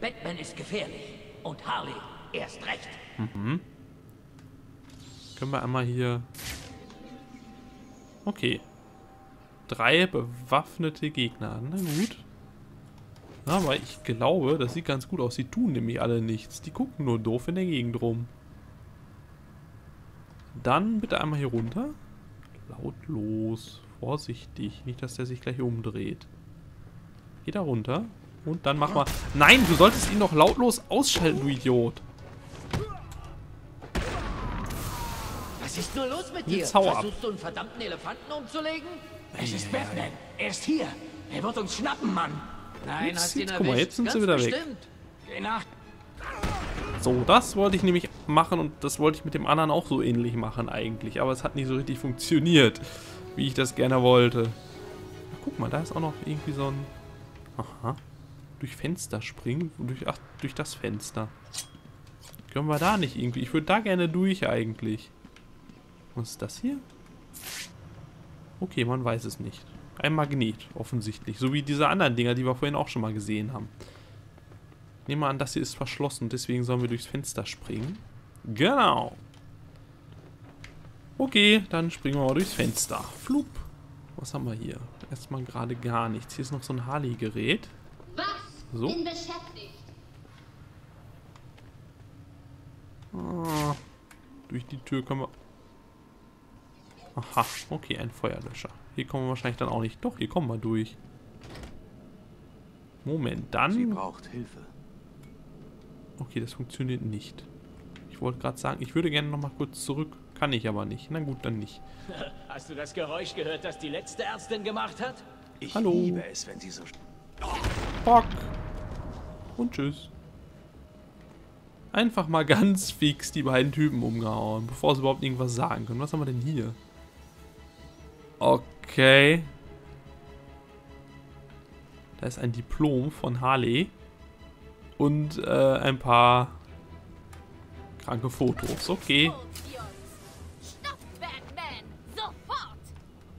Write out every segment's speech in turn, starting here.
Batman ist gefährlich. Und Harley erst recht. Mhm. Können wir einmal hier... Okay. Drei bewaffnete Gegner. Na gut. Aber ich glaube, das sieht ganz gut aus. Die tun nämlich alle nichts. Die gucken nur doof in der Gegend rum. Dann bitte einmal hier runter. Lautlos. Vorsichtig. Nicht, dass der sich gleich umdreht. Geh da runter. Und dann mach mal... Nein, du solltest ihn doch lautlos ausschalten, du Idiot. Was ist nur los mit dir? Versuchst du einen verdammten Elefanten umzulegen? Es ist Batman. Er ist hier. Er wird uns schnappen, Mann. Nein, Jetzt- hast ihn guck mal, jetzt sind sie Ganz wieder weg. bestimmt. Geh nach. So, das wollte ich nämlich machen und das wollte ich mit dem anderen auch so ähnlich machen eigentlich. Aber es hat nicht so richtig funktioniert, wie ich das gerne wollte. Ach, guck mal, da ist auch noch irgendwie so ein... Aha. Durch Fenster springen? Durch, ach, durch das Fenster. Können wir da nicht irgendwie... Ich würde da gerne durch eigentlich. Was ist das hier? Okay, man weiß es nicht. Ein Magnet, offensichtlich. So wie diese anderen Dinger, die wir vorhin auch schon mal gesehen haben. Ich nehme an, das hier ist verschlossen, deswegen sollen wir durchs Fenster springen. Genau. Okay, dann springen wir mal durchs Fenster. Flup. Was haben wir hier? Erstmal gerade gar nichts. Hier ist noch so ein Harley-Gerät. So. Bin beschäftigt. Ah, durch die Tür können wir... Aha, okay, ein Feuerlöscher. Hier kommen wir wahrscheinlich dann auch nicht. Doch, hier kommen wir durch. Moment, Sie dann... braucht Hilfe. Okay, das funktioniert nicht. Ich wollte gerade sagen, ich würde gerne noch mal kurz zurück. Kann ich aber nicht. Na gut, dann nicht. Hast du das Geräusch gehört, das die letzte Ärztin gemacht hat? Ich Hallo. liebe es, wenn sie so... Bock. Und tschüss. Einfach mal ganz fix die beiden Typen umgehauen, bevor sie überhaupt irgendwas sagen können. Was haben wir denn hier? Okay. Da ist ein Diplom von Harley. Und äh, ein paar kranke Fotos. Okay.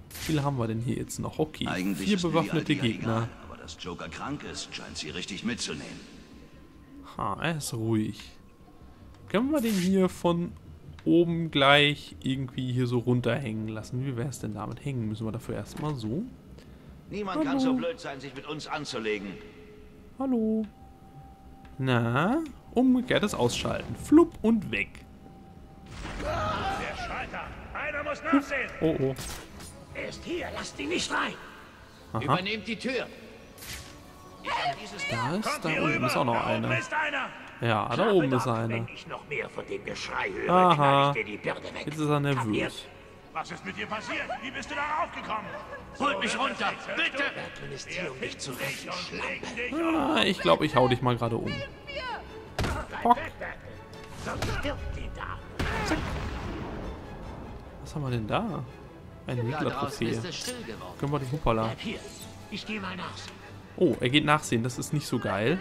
Wie viele haben wir denn hier jetzt noch? Okay. Eigentlich Vier bewaffnete Gegner. Dass Joker krank ist, scheint sie richtig mitzunehmen. Ha, er ist ruhig. Können wir den hier von oben gleich irgendwie hier so runterhängen lassen? Wie wäre es denn damit? Hängen müssen wir dafür erstmal so. Niemand Hallo. kann so blöd sein, sich mit uns anzulegen. Hallo. Na, umgekehrtes Ausschalten. Flupp und weg. Der Schalter! Einer muss nachsehen! Oh, oh. Er ist hier. Lasst ihn nicht rein. Aha. Übernehmt die Tür. Da ist, da rüber! ist auch noch oben einer! Ja, da oben ist höre, Aha. Jetzt ist er nervös. Was ist mit dir passiert? Wie bist du darauf gekommen? Holt mich runter, bitte! Um Ah, ich glaube, ich hau dich mal gerade um. Da. Was haben wir denn da? Eine still geworden. Können wir die Hoppala. Ich gehe mal nachsehen. Oh, er geht nachsehen. Das ist nicht so geil.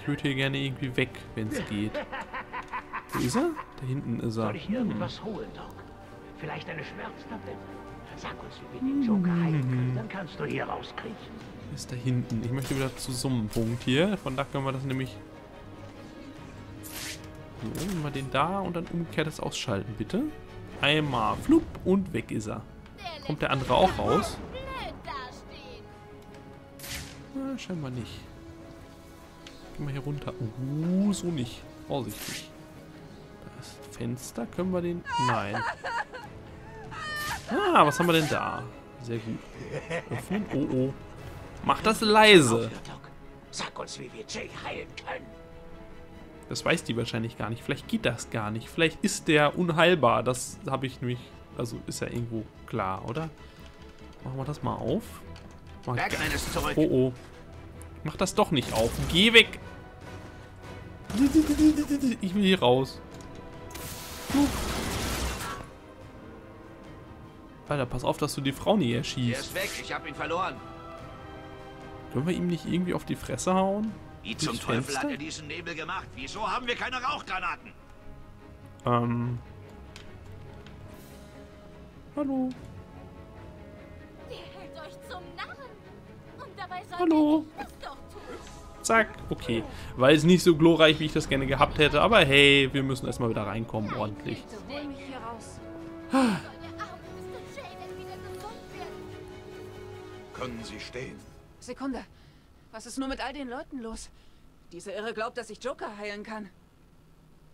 Ich würde hier gerne irgendwie weg, wenn es geht. Wo ist er? Da hinten ist er. Soll ich irgendwas holen, Doc? Vielleicht eine Schmerztablette? Sag uns, wie wir den Joker heilen können. Dann kannst du hier rauskriechen. Ist da hinten. Ich möchte wieder zu so einem Punkt hier. Von da können wir das nämlich... So, nehmen wir den da und dann umgekehrtes Ausschalten, bitte. Einmal flupp und weg ist er. Kommt der andere auch raus? Na, scheinbar nicht. Gehen wir hier runter. Uh, so nicht. Vorsichtig. Da ist ein Fenster. Können wir den... Nein. Ah, was haben wir denn da? Sehr gut. Öffnen. Oh, oh. Mach das leise. Sag uns, wie wir Jay heilen können. Das weiß die wahrscheinlich gar nicht. Vielleicht geht das gar nicht. Vielleicht ist der unheilbar. Das habe ich nämlich... Also ist ja irgendwo klar, oder? Machen wir das mal auf. Zurück. Oh oh. Mach das doch nicht auf. Geh weg. Ich will hier raus. Alter, pass auf, dass du die Frau Er erschießt. ist weg, ich hab ihn verloren. Können wir ihm nicht irgendwie auf die Fresse hauen? Wie zum Durchs Teufel Fenster? hat er diesen Nebel gemacht? Wieso haben wir keine Rauchgranaten? Ähm. Hallo. Hallo. Zack, okay. War jetzt nicht so glorreich, wie ich das gerne gehabt hätte, aber hey, wir müssen erstmal wieder reinkommen, ordentlich. Können Sie stehen? Sekunde. Was ist nur mit all den Leuten los? Diese Irre glaubt, dass ich Joker heilen kann.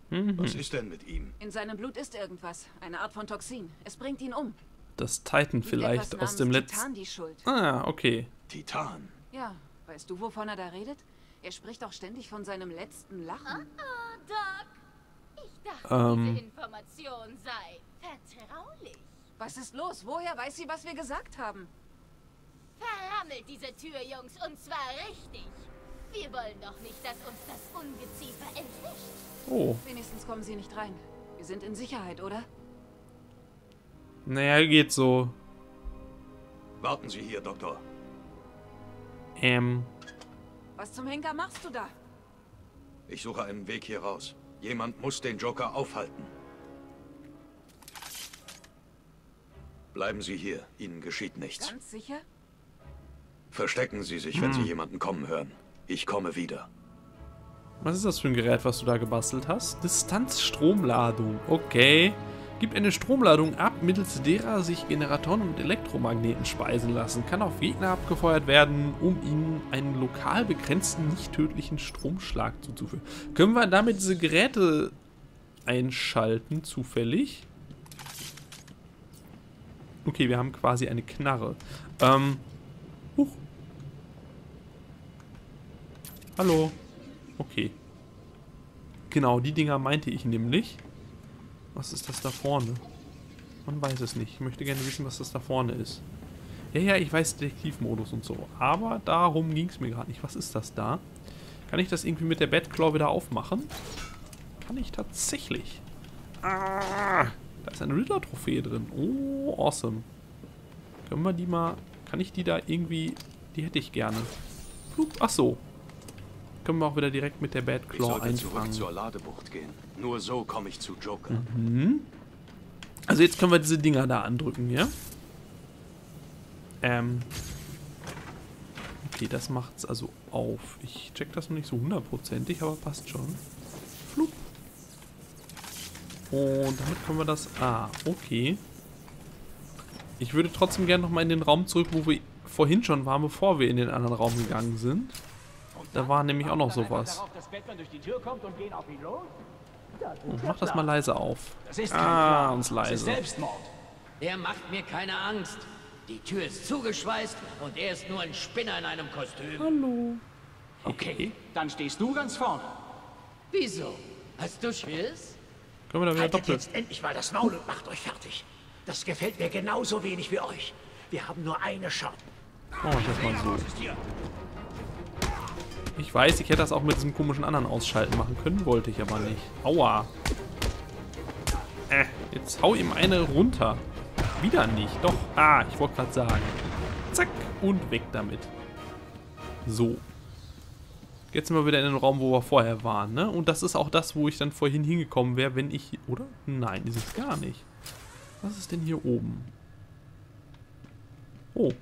Was ist denn mit ihm? In seinem Blut ist irgendwas. Eine Art von Toxin. Es bringt ihn um. Das Titan vielleicht aus dem letzten... Titan die Schuld. Ah, okay. Titan. Ja, weißt du, wovon er da redet? Er spricht auch ständig von seinem letzten Lachen. Oh, Doc. Ich dachte, Ähm. diese Information sei vertraulich. Was ist los? Woher weiß sie, was wir gesagt haben? Verrammelt diese Tür, Jungs, und zwar richtig. Wir wollen doch nicht, dass uns das Ungeziefer entwischt. Oh, Wenigstens kommen sie nicht rein. Wir sind in Sicherheit, oder? Naja, geht so. Warten Sie hier, Doktor. Ähm, Was zum Henker machst du da? Ich suche einen Weg hier raus. Jemand muss den Joker aufhalten. Bleiben Sie hier. Ihnen geschieht nichts. Ganz sicher? Verstecken Sie sich, wenn Sie jemanden kommen hören. Ich komme wieder. was ist das für ein Gerät, was du da gebastelt hast? Distanzstromladung, okay. Gibt eine Stromladung ab, mittels derer sich Generatoren und Elektromagneten speisen lassen. Kann auf Gegner abgefeuert werden, um ihnen einen lokal begrenzten, nicht tödlichen Stromschlag zuzuführen. Können wir damit diese Geräte einschalten, zufällig? Okay, wir haben quasi eine Knarre. Ähm, huch. Hallo. Okay. Genau, die Dinger meinte ich nämlich. Was ist das da vorne? Man weiß es nicht. Ich möchte gerne wissen, was das da vorne ist. Ja, ja, ich weiß Detektivmodus und so. Aber darum ging es mir gerade nicht. Was ist das da? Kann ich das irgendwie mit der Batclaw wieder aufmachen? Kann ich tatsächlich. Ah, da ist eine Riddler-Trophäe drin. Oh, awesome. Können wir die mal... Kann ich die da irgendwie... Die hätte ich gerne. Flup. Ach so. Können wir auch wieder direkt mit der Ich Batclaw sollte zurück einfangen. zur Ladebucht gehen. Nur so komme ich zu Joker. Also jetzt können wir diese Dinger da andrücken, ja? Ähm. Okay, das macht's also auf. Ich check das noch nicht so hundertprozentig, aber passt schon. Flup. Und damit können wir das... Ah, okay. Ich würde trotzdem gerne nochmal in den Raum zurück, wo wir vorhin schon waren, bevor wir in den anderen Raum gegangen sind. Da war nämlich auch noch sowas. Und mach das mal leise auf. Das ist kein Ah, uns leise. Selbstmord. Der macht mir keine Angst. Die Tür ist zugeschweißt und er ist nur ein Spinner in einem Kostüm. Hallo. Okay, dann stehst du ganz vorne. Wieso? Hast du Schiss? Können wir da wieder Haltet doppelt... jetzt endlich mal das Maul und macht euch fertig. Das gefällt mir genauso wenig wie euch. Wir haben nur eine Chance. Oh, das mal so. Ich weiß, ich hätte das auch mit diesem komischen anderen Ausschalten machen können, wollte ich aber nicht. Aua. Äh, jetzt hau ihm eine runter. Wieder nicht. Doch. Ah, ich wollte gerade sagen. Zack. Und weg damit. So. Jetzt sind wir wieder in den Raum, wo wir vorher waren, ne? Und das ist auch das, wo ich dann vorhin hingekommen wäre, wenn ich... Oder? Nein, ist es gar nicht. Was ist denn hier oben? Oh.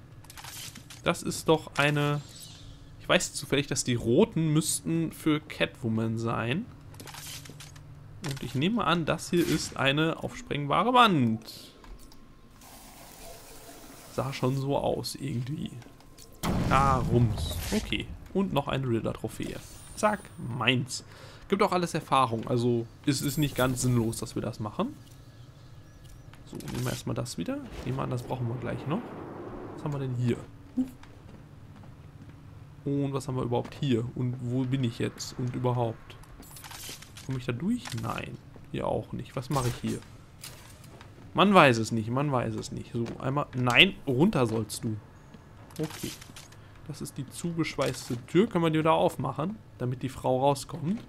Das ist doch eine... Ich weiß zufällig, dass die roten müssten für Catwoman sein. Und ich nehme an, das hier ist eine aufsprengbare Wand. Sah schon so aus, irgendwie. Ah, Rums. Okay. Und noch eine Riddler-Trophäe. Zack, meins. Gibt auch alles Erfahrung, also es ist nicht ganz sinnlos, dass wir das machen. So, nehmen wir erstmal das wieder. Ich nehme an, das brauchen wir gleich noch. Was haben wir denn hier? Huch. Und was haben wir überhaupt hier? Und wo bin ich jetzt? Und überhaupt? Komme ich da durch? Nein. Hier auch nicht. Was mache ich hier? Man weiß es nicht, man weiß es nicht. So, einmal... Nein, runter sollst du. Okay. Das ist die zugeschweißte Tür. Können wir die wieder aufmachen, damit die Frau rauskommt?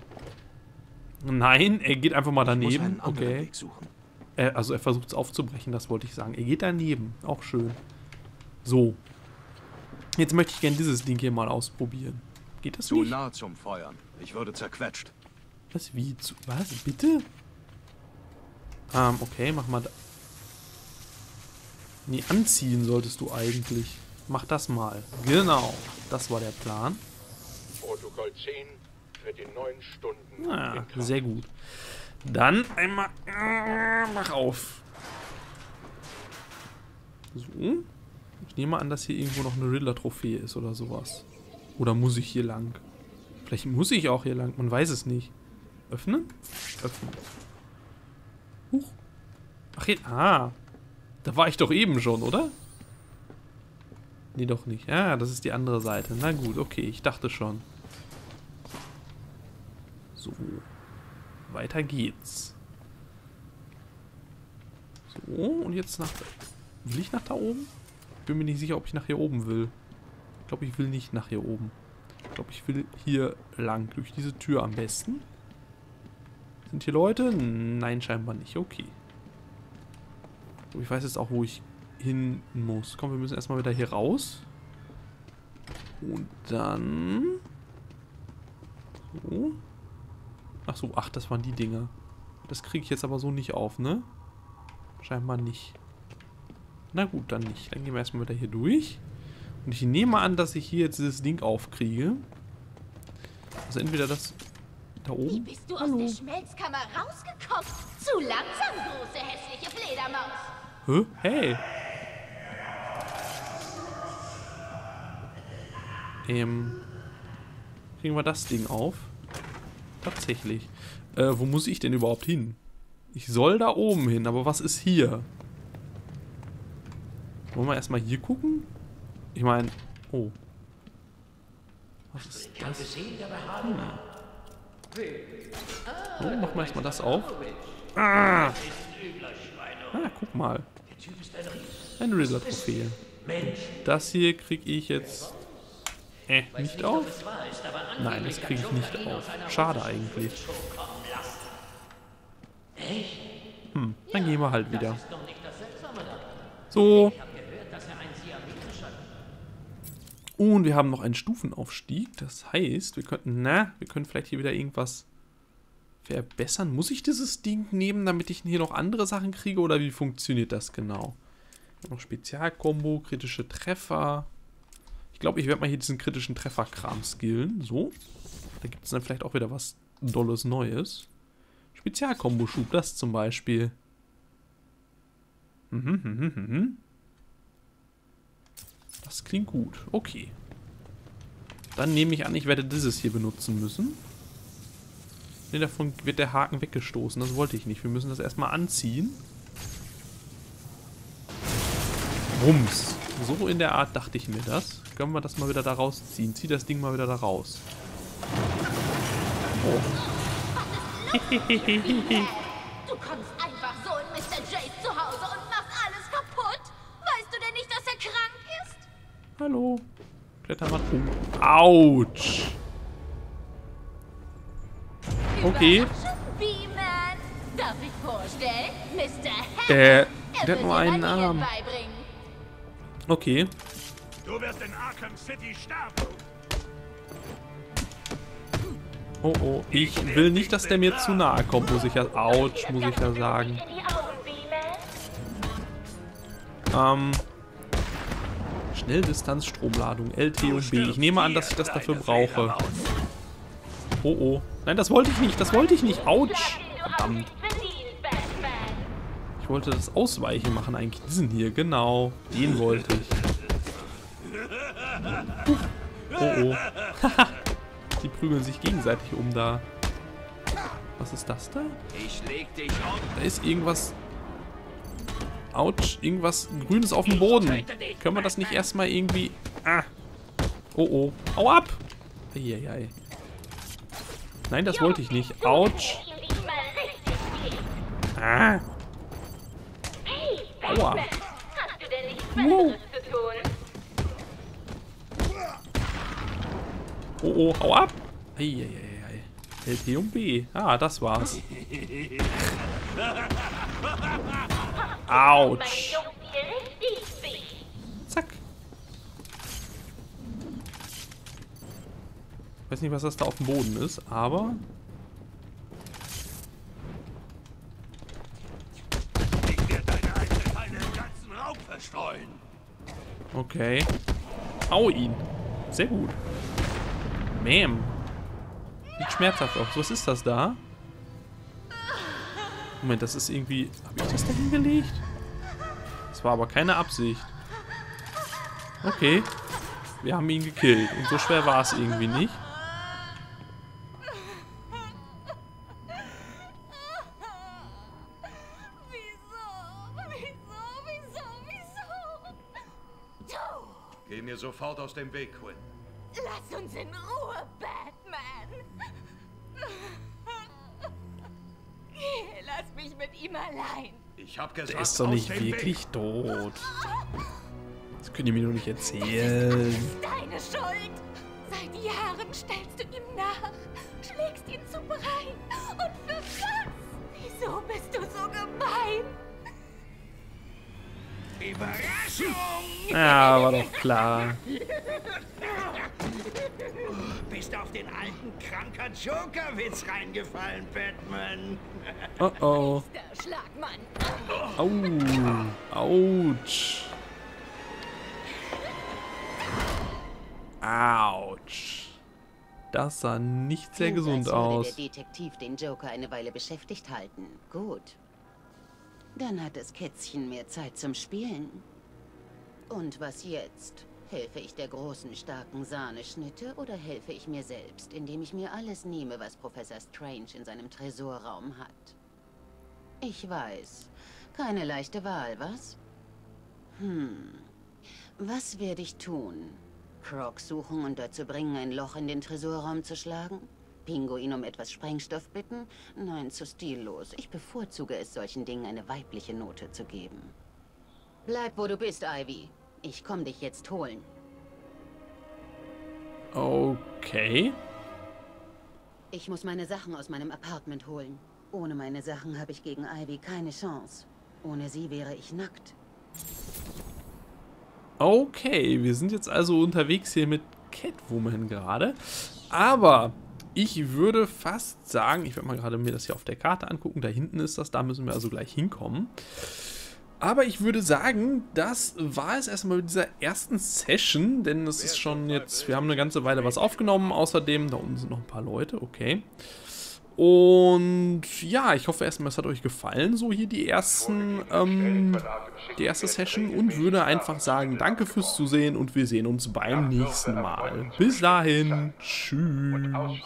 Nein, er geht einfach mal daneben. Okay. Äh, also er versucht es aufzubrechen, das wollte ich sagen. Er geht daneben. Auch schön. So. Jetzt möchte ich gerne dieses Ding hier mal ausprobieren. Geht das Zu nicht? nah zum Feuern. Ich würde zerquetscht. Was, wie? Zu, was? Bitte? Ähm, okay, mach mal da. Nee, anziehen solltest du eigentlich. Mach das mal. Genau. Das war der Plan. Protokoll 10 tritt in neun Stunden Ah, sehr gut. Dann einmal. äh, Mach auf. So. Ich nehme an, dass hier irgendwo noch eine Riddler-Trophäe ist oder sowas. Oder muss ich hier lang? Vielleicht muss ich auch hier lang, man weiß es nicht. Öffnen? Öffnen. Huch. Ach, hier. Ah. Da war ich doch eben schon, oder? Nee, doch nicht. Ja, das ist die andere Seite. Na gut, okay, ich dachte schon. So. Weiter geht's. So, und jetzt nach... Will ich nach da oben? Bin mir nicht sicher, ob ich nach hier oben will. Ich glaube, ich will nicht nach hier oben. Ich glaube, ich will hier lang. Durch diese Tür am besten. Sind hier Leute? Nein, scheinbar nicht. Okay. Ich weiß jetzt auch, wo ich hin muss. Komm, wir müssen erstmal wieder hier raus. Und dann... So. Ach so, ach, das waren die Dinger. Das kriege ich jetzt aber so nicht auf, ne? Scheinbar nicht. Na gut, dann nicht. Dann gehen wir erstmal wieder hier durch. Und ich nehme an, dass ich hier jetzt dieses Ding aufkriege. Also entweder das da Wie oben. bist du aus der Schmelzkammer rausgekommen? Zu langsam, große hässliche Fledermaus. Hä? Hey. Ähm. Kriegen wir das Ding auf? Tatsächlich. Äh, wo muss ich denn überhaupt hin? Ich soll da oben hin, aber was ist hier? Wollen wir erstmal hier gucken? Ich meine. Oh. Was ist das? Hm. So, machen wir erstmal das auf. Ah! Ah, guck mal. Eine Riddler-Trophäe. Das hier kriege ich jetzt äh, nicht auf. Nein, das kriege ich nicht auf. Schade eigentlich. Hm, dann gehen wir halt wieder. So. Und wir haben noch einen Stufenaufstieg. Das heißt, wir könnten, na, wir können vielleicht hier wieder irgendwas verbessern. Muss ich dieses Ding nehmen, damit ich hier noch andere Sachen kriege? Oder wie funktioniert das genau? Noch Spezialkombo, kritische Treffer. Ich glaube, ich werde mal hier diesen kritischen Trefferkram skillen. So. Da gibt es dann vielleicht auch wieder was Dolles Neues. Spezialkombo-Schub, das zum Beispiel. Mhm, mhm, mhm. Das klingt gut. Okay. Dann nehme ich an, ich werde dieses hier benutzen müssen. Ne, davon wird der Haken weggestoßen. Das wollte ich nicht. Wir müssen das erstmal anziehen. Rums. So in der Art dachte ich mir das. Können wir das mal wieder da rausziehen. Zieh das Ding mal wieder da raus. Oh. Du kommst Hallo. Kletter mal um. Autsch. Okay. Überraschung, B-Man. Darf ich vorstellen? Mr. Hammond. Äh, Er der hat nur einen Arm. beibringen. Okay. Du wirst in Arkham City sterben. Oh oh. Ich will nicht, dass der mir zu nahe kommt, muss ich ja. Autsch, muss ich ja sagen. Ähm. Schnelldistanzstromladung, LT und B. Ich nehme an, dass ich das dafür brauche. Oh oh. Nein, das wollte ich nicht. Das wollte ich nicht. Autsch. Verdammt. Ich wollte das Ausweichen machen eigentlich. Diesen hier, genau. Den wollte ich. Oh oh. Die prügeln sich gegenseitig um da. Was ist das da? Da ist irgendwas... Autsch, irgendwas Grünes auf dem Boden. Können wir das nicht erstmal irgendwie... Ah. Oh oh. Hau ab! Eieiei. Nein, das wollte ich nicht. Autsch. Ah. Aua. Wow. Oh oh, hau ab! Eieiei. LT und B. Ah, das war's. Autsch. Zack. Ich weiß nicht, was das da auf dem Boden ist, aber... Okay. Hau ihn. Sehr gut. Ma'am. Sieht schmerzhaft aus. Was ist das da? Moment, das ist irgendwie... Habe ich das da hingelegt? Das war aber keine Absicht. Okay. Wir haben ihn gekillt. Und so schwer war es irgendwie nicht. Wieso? Wieso? Wieso? Wieso? Geh mir sofort aus dem Weg, Quinn. Lass uns in Ruhe, allein. Ich hab gesagt, Der ist doch nicht wirklich tot. Das könnt ihr mir nur nicht erzählen. Deine Schuld! Seit Jahren stellst du ihm nach, schlägst ihn zu Brei. Und für was? Wieso bist du so gemein? Überraschung! Ja, war doch klar. Bist auf den alten kranker Joker-Witz reingefallen, Batman. Oh oh. Au. Autsch. Autsch. Das sah nicht sehr Klingt, gesund aus. der Detektiv den Joker eine Weile beschäftigt halten. Gut. Dann hat das Kätzchen mehr Zeit zum Spielen. Und was jetzt? Helfe ich der großen, starken Sahneschnitte oder helfe ich mir selbst, indem ich mir alles nehme, was Professor Strange in seinem Tresorraum hat? Ich weiß. Keine leichte Wahl, was? Hm. Was werde ich tun? Croc suchen und dazu bringen, ein Loch in den Tresorraum zu schlagen? Pinguin um etwas Sprengstoff bitten? Nein, zu stillos. Ich bevorzuge es, solchen Dingen eine weibliche Note zu geben. Bleib, wo du bist, Ivy. Ich komm dich jetzt holen. Okay. Ich muss meine Sachen aus meinem Apartment holen. Ohne meine Sachen habe ich gegen Ivy keine Chance. Ohne sie wäre ich nackt. Okay, wir sind jetzt also unterwegs hier mit Catwoman gerade. Aber ich würde fast sagen, ich werde mal gerade mir das hier auf der Karte angucken. Da hinten ist das, da müssen wir also gleich hinkommen. Aber ich würde sagen, das war es erstmal mit dieser ersten Session, denn es ist schon jetzt, wir haben eine ganze Weile was aufgenommen. Außerdem, da unten sind noch ein paar Leute, okay. Und ja, ich hoffe erstmal, es hat euch gefallen, so hier die ersten, ähm, die erste Session und würde einfach sagen, danke fürs Zusehen und wir sehen uns beim nächsten Mal. Bis dahin, tschüss.